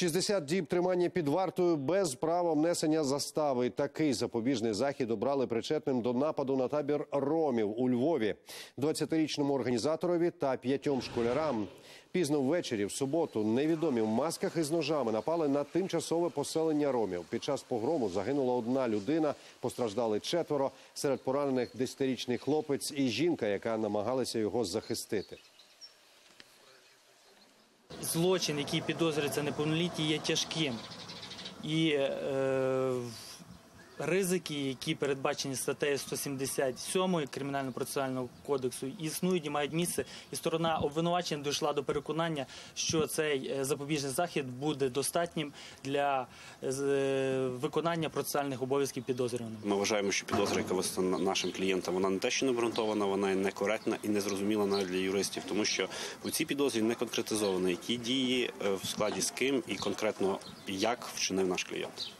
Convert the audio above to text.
60 діб тримання під вартою без права внесення застави. Такий запобіжний захід обрали причетним до нападу на табір ромів у Львові, 20-річному організаторові та п'ятьом школярам. Пізно ввечері в суботу невідомі в масках із ножами напали на тимчасове поселення ромів. Під час погрому загинула одна людина, постраждали четверо. Серед поранених 10-річний хлопець і жінка, яка намагалася його захистити. Злочин, який підозрюється неповнолітній, є тяжким. І е, ризики, які передбачені статтею 177 Кримінально-процесуального кодексу, існують і мають місце. І сторона обвинувачення дійшла до переконання, що цей е, запобіжний захід буде достатнім для е, е, виконання процесуальних обов'язків підозрюваного. Ми вважаємо, що підозра, яка висунула нашим клієнтам, вона не те, що не обґрунтована, вона некоректна і незрозуміла навіть для юристів, тому що у цій підозрі не конкретизовано, які дії в складі з ким і конкретно як вчинив наш клієнт.